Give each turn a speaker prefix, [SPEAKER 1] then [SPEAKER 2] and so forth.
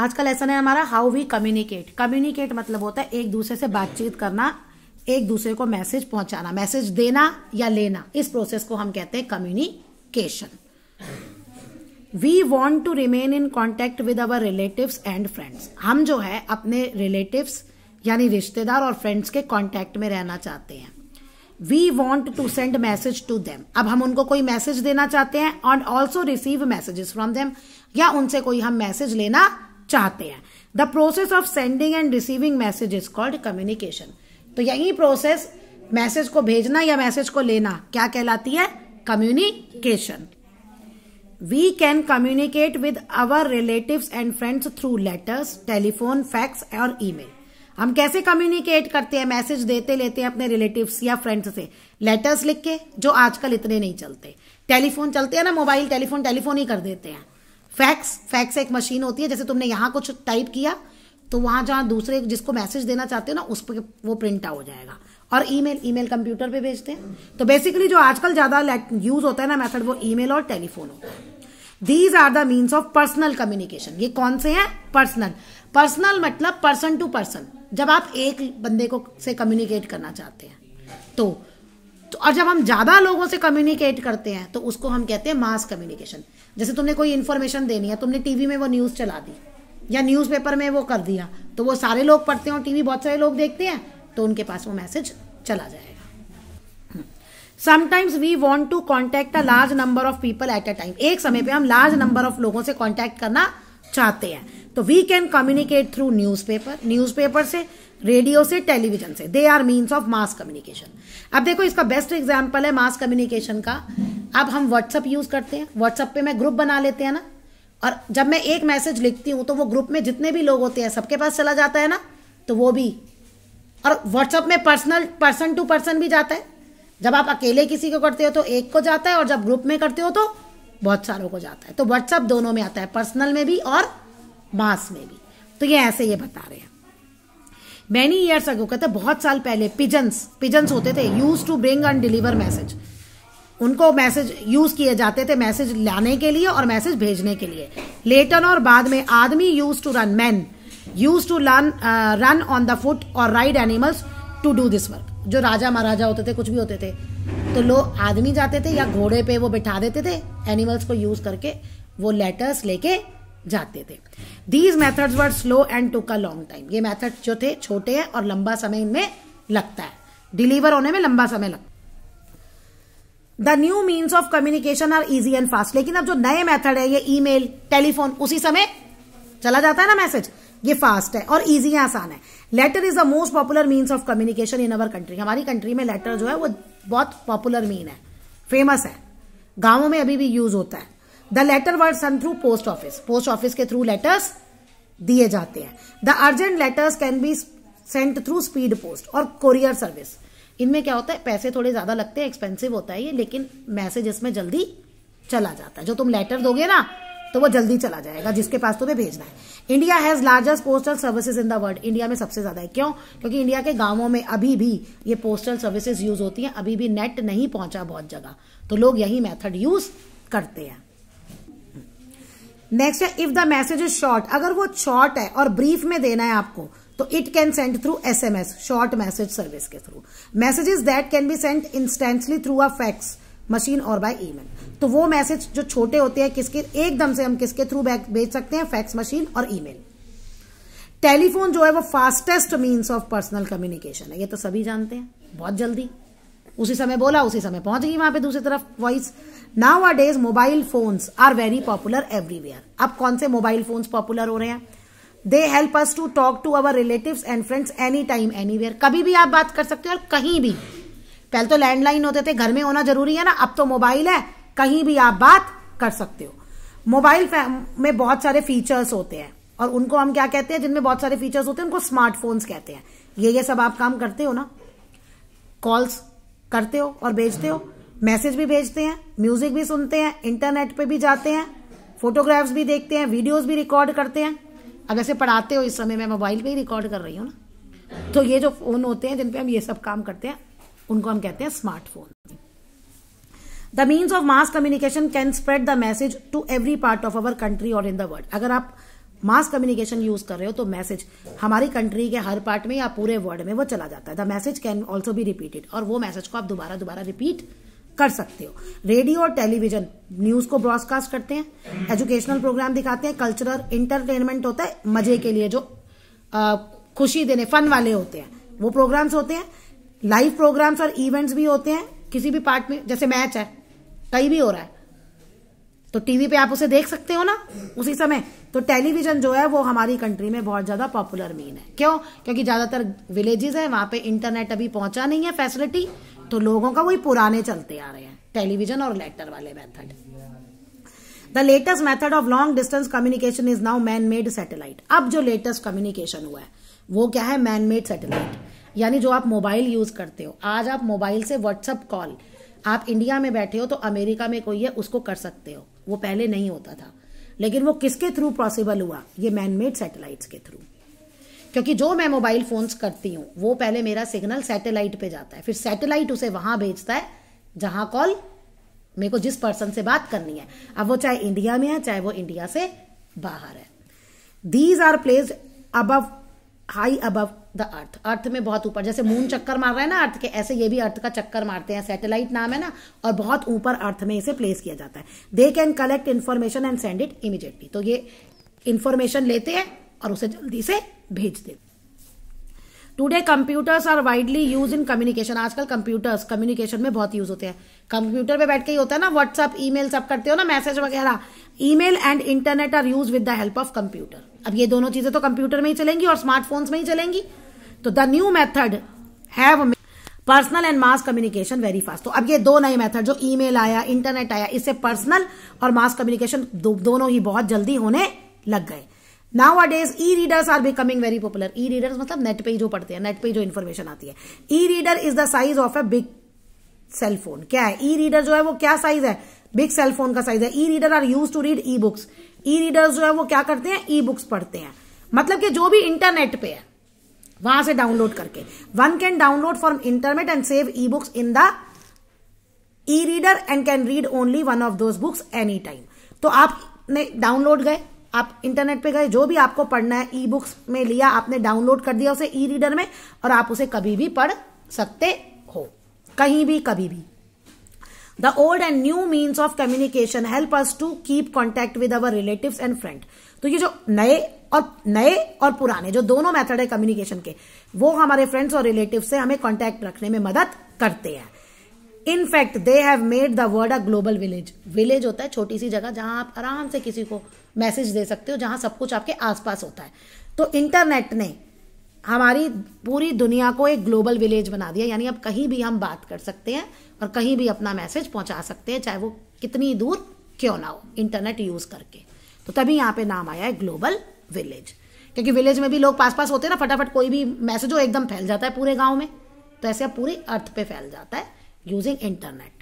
[SPEAKER 1] आज का लेसन है हमारा हाउ वी कम्युनिकेट कम्युनिकेट मतलब होता है एक दूसरे से बातचीत करना, एक दूसरे को मैसेज पहुंचाना मैसेज देना या लेना. इस प्रोसेस को हम कहते हैं communication we want to remain in contact with our relative and friends हम जो है अपने रिलेटिव्स यानी रिश्तेदार और फ्रेंड्स के कॉन्टेक्ट में रहना चाहते हैं. We want to send message to them अब हम उनको कोई मैसेज देना चाहते हैं और also receive messages from them या उनसे कोई हम मैसेज लेना चाहते हैं। The process of sending and receiving message is called communication तो यही प्रोसेस मैसेज को भेजना या मैसेज को लेना क्या कहलाती है? Communication we can communicate with our relative and friends through letters telephone fax और ईमेल हम कैसे कम्युनिकेट करते हैं? मैसेज देते लेते हैं अपने रिलेटिव्स या फ्रेंड्स से। लेटर्स लिख के, जो आजकल इतने नहीं चलते। टेलीफोन चलते हैं ना मोबाइल टेलीफोन टेलीफोन ही कर देते हैं। फैक्स फैक्स एक मशीन होती है, जैसे तुमने यहाँ कुछ टाइप किया तो वहाँ जहाँ दूसरे जिसको मैसेज देना चाहते हो ना, उस पर वो प्रिंट हो जाएगा। और ईमेल ईमेल कंप्यूटर पे भेजते हैं। तो बेसिकली जो आजकल ज़्यादा यूज़ होता है ना मेथड वो ईमेल और टेलीफोन होता है। These are the means of personal communication ये कौन से हैं? पर्सनल पर्सनल मतलब पर्सन टू पर्सन जब आप एक बंदे को से कम्युनिकेट करना चाहते हैं तो तो और जब हम ज़्यादा लोगों से कम्युनिकेट करते हैं तो उसको हम कहते हैं मास कम्युनिकेशन जैसे तुमने कोई इन्फॉर्मेशन देनी है, तुमने टीवी में वो न्यूज़ चला दी, या न्यूज़पेपर में वो कर दिया तो वो सारे लोग पढ़ते हैं और टीवी बहुत सारे लोग देखते हैं तो उनके पास वो मैसेज चला जाएगा। Sometimes we want to contact a large number of people at a time एक समय पर हम लार्ज नंबर ऑफ़ लोगों से कॉन्टेक्ट करना चाहते हैं। तो we can communicate through newspaper newspaper से रेडियो से टेलीविज़न से। They are means of mass communication अब देखो, इसका बेस्ट एग्ज़ाम्पल है मास कम्युनिकेशन का। अब हम व्हाट्सअप यूज़ करते हैं। व्हाट्सअप पे मैं ग्रुप बना लेते हैं ना। और जब मैं एक मैसेज लिखती हूँ तो वो ग्रुप में जितने भी लोग होते हैं, सबके पास चला जाता है ना तो वो भी। और व्हाट्सअप में पर्सनल पर्सन टू पर्सन भी जाता है। जब आप अकेले किसी को करते हो तो एक को जाता है, और जब ग्रुप में करते हो तो बहुत सारों को जाता है। तो व्हाट्सअप दोनों में आता है पर्सनल में भी और मास में भी। तो ये ऐसे ये बता रहे हैं। मैनी ईयर्स अगो कहते बहुत साल पहले पिजन्स पिजन्स होते थे used to bring and deliver message उनको मैसेज यूज़ किए जाते थे मैसेज लाने के लिए और मैसेज भेजने के लिए। लेटर और बाद में आदमी used to run man used to learn run on the foot और ride animals to do this work जो राजा महाराजा होते थे, कुछ भी होते थे तो लोग आदमी जाते थे या घोड़े पे वो बिठा देते थे एनिमल्स को यूज़ करके वो लेटर्स लेके जाते थे। These methods were slow and took a long time ये मेथड जो थे, छोटे हैं और लंबा समय इनमें लगता है। डिलीवर होने में लंबा समय लगता the new means of communication are easy and fast लेकिन अब जो नए मेथड है, ये ईमेल टेलीफोन उसी समय चला जाता है ना मैसेज ये फास्ट है और इजी आसान है। Letter is the most popular means of communication in our country हमारी कंट्री में लेटर जो है, वो बहुत पॉपुलर मीन है। फ़ेमस है। गाँवों में अभी भी यूज़ होता है। The letter were sent through post office post office के थ्रू लेटर्स दिए जाते हैं। The urgent letters can be sent through speed post और कोरियर सर्विस इनमें क्या होता है? पैसे थोड़े ज़्यादा लगते हैं एक्सपेंसिव होता है ये, लेकिन मैसेज इसमें जल्दी चला जाता है। जो तुम लेटर दोगे ना तो वो जल्दी चला जाएगा, जिसके पास तुम्हें भेजना है। India has largest postal services in the world India में सबसे ज़्यादा है। क्यों? क्योंकि इंडिया के गाँवों में अभी भी ये पोस्टल सर्विसेज़ यूज़ होती हैं। अभी भी नेट नहीं पहुँचा बहुत जगह। तो लोग यही मेथड यूज़ करते हैं। नेक्स्ट है if the message is short अगर वो शॉर्ट है और ब्रीफ में देना है आपको तो it can send through S M S short message service के through messages that can be send instantly through a fax machine और बाय ईमेल। तो वो मैसेज जो छोटे होते हैं, किसके, एकदम से हम किसके थ्रू भेज सकते हैं? फैक्स मशीन और ईमेल। टेलीफोन जो है वो fastest means of personal communication है। ये तो सभी जानते हैं। बहुत जल्दी। उसी समय बोला, उसी समय पहुँच गई वहाँ पे दूसरी तरफ़ voice nowadays mobile phones are very popular everywhere अब कौन से मोबाइल फोन्स पॉपुलर हो रहे हैं? They help us to talk to our relative and friends any time any कभी भी आप बात कर सकते हो और कहीं भी। पहले तो लैंडलाइन होते थे, घर में होना ज़रूरी है ना, अब तो मोबाइल है, कहीं भी आप बात कर सकते हो। मोबाइल में बहुत सारे फीचर्स होते हैं, और उनको हम क्या कहते हैं, जिनमें बहुत सारे फीचर्स होते हैं, उनको स्मार्टफोन्स कहते हैं। ये ये सब आप काम करते हो ना? कॉल्स करते हो और भेजते हो मैसेज भी भेजते हैं म्यूज़िक भी सुनते हैं इंटरनेट पे भी जाते हैं फोटोग्राफ्स भी देखते हैं वीडियोस भी रिकॉर्ड करते हैं। अगर से पढ़ाते हो, इस समय मैं मोबाइल पे ही रिकॉर्ड कर रही हूँ ना। तो ये जो फ़ोन होते हैं, जिन पे हम ये सब काम करते हैं उनको हम कहते हैं smartphone the means of mass communication can spread the message to every part of our country और इन द वर्ल्ड अगर आप मास कम्युनिकेशन यूज़ कर रहे हो तो मैसेज हमारी कंट्री के हर पार्ट में या पूरे वर्ल्ड में वो चला जाता है. The message can also be repeated और वो मैसेज को आप दोबारा दोबारा रिपीट कर सकते हो. रेडियो और टेलीविज़न न्यूज़ को ब्रॉडकास्ट करते हैं एजुकेशनल प्रोग्राम दिखाते हैं कल्चरल इंटरटेनमेंट होता है मज़े के लिए जो आ, खुशी देने फन वाले होते हैं. वो प्रोग्राम्स होते हैं लाइव प्रोग्राम्स और इवेंट्स भी होते हैं, किसी भी पार्ट में, जैसे मैच है, कहीं भी हो रहा है। तो टीवी पे आप उसे देख सकते हो ना, उसी समय। तो टेलीविज़न जो है, वो हमारी कंट्री में बहुत ज़्यादा पॉपुलर मीन है। क्यों? क्योंकि ज़्यादातर विलेजेस है, वहाँ पे इंटरनेट अभी पहुँचा नहीं है फैसिलिटी तो लोगों का वही पुराने चलते आ रहे हैं टेलीविज़न और लेटर वाले method the latest method of long distance communication is now man made satellite अब जो लेटेस्ट कम्युनिकेशन हुआ है, वो क्या है? मैन मेड सैटेलाइट यानी जो आप मोबाइल यूज़ करते हो। आज आप मोबाइल से व्हाट्सअप कॉल, आप इंडिया में बैठे हो तो अमेरिका में कोई है, उसको कर सकते हो। वो पहले नहीं होता था। लेकिन वो किसके थ्रू पॉसिबल हुआ? ये मैनमेड सैटेलाइट्स के थ्रू क्योंकि जो मैं मोबाइल फोन्स करती हूँ, वो पहले मेरा सिग्नल सैटेलाइट पे जाता है। फिर सैटेलाइट उसे वहाँ भेजता है, जहाँ कॉल मेरे को जिस पर्सन से बात करनी है। अब वो चाहे इंडिया में है, चाहे वो इंडिया से बाहर है। These are placed above high above the earth earth में बहुत ऊपर, जैसे मून चक्कर मार रहा है ना अर्थ के, ऐसे ये भी अर्थ का चक्कर मारते हैं सैटेलाइट नाम है ना, और बहुत ऊपर अर्थ में इसे प्लेस किया जाता है। They can collect information and send it immediately तो ये इन्फॉर्मेशन लेते हैं और उसे जल्दी से भेज देते today computers are widely use in communication आजकल कंप्यूटर्स कम्युनिकेशन में बहुत यूज़ होते हैं। कंप्यूटर पे बैठ के ही होता है ना व्हाट्सअप ईमेल सब करते हो ना मैसेज वगैरह। Email and internet are use with the help of computer अब ये दोनों चीज़ें तो कंप्यूटर में ही चलेंगी और स्मार्टफोन्स में ही चलेंगी। तो the new method have personal and mass communication very fast तो अब ये दो नए मेथड जो ईमेल आया इंटरनेट आया इससे पर्सनल और मास कम्युनिकेशन दो, दोनों ही बहुत जल्दी होने लग गए। Nowadays e readers are becoming very popular e readers मतलब नेट पे ही जो पढ़ते हैं नेट पे ही जो इन्फॉर्मेशन आती है। E reader is the size of a big cell phone क्या है? ई रीडर जो है वो क्या साइज़ है? बिग सेल फ़ोन का साइज़ है। E reader are use to read e books e readers जो है वो क्या करते हैं? ई बुक्स पढ़ते हैं। मतलब कि जो भी इंटरनेट पे है वहाँ से डाउनलोड करके। One can download from internet and save e books in the e reader and can read only one of those books any time तो आपने डाउनलोड गए, आप इंटरनेट पे गए, जो भी आपको पढ़ना है ई बुक्स में लिया, आपने डाउनलोड कर दिया उसे ई रीडर में और आप उसे कभी भी पढ़ सकते हो। कहीं भी, कभी भी। The old and new means of communication help us to keep contact with our relative and friend तो ये जो नए और नए और पुराने, जो दोनों मेथड है कम्युनिकेशन के, वो हमारे फ्रेंड्स और रिलेटिव से हमें कॉन्टेक्ट रखने में मदद करते हैं। In fact they have made the world a global village village होता है छोटी सी जगह जहाँ आप आराम से किसी को मैसेज दे सकते हो, जहाँ सब कुछ आपके आसपास होता है। तो इंटरनेट ने हमारी पूरी दुनिया को एक ग्लोबल विलेज बना दिया, यानी अब कहीं भी हम बात कर सकते हैं और कहीं भी अपना मैसेज पहुँचा सकते हैं, चाहे वो कितनी दूर क्यों ना हो इंटरनेट यूज़ करके। तो तभी यहाँ पे नाम आया है ग्लोबल विलेज क्योंकि विलेज में भी लोग पास पास होते हैं ना, फटाफट कोई भी मैसेज हो, एकदम फैल जाता है पूरे गाँव में। तो ऐसे अब पूरे अर्थ पे फैल जाता है यूजिंग इंटरनेट